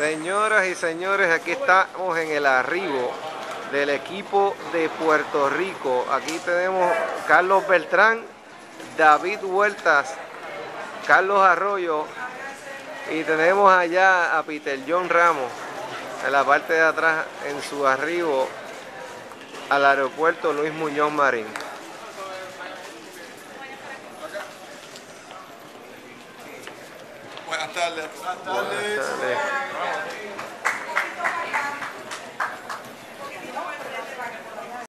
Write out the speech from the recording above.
Señoras y señores, aquí estamos en el arribo del equipo de Puerto Rico. Aquí tenemos Carlos Beltrán, David Huertas, Carlos Arroyo y tenemos allá a Peter John Ramos en la parte de atrás en su arribo al aeropuerto Luis Muñoz Marín. Buenas tardes. Buenas tardes.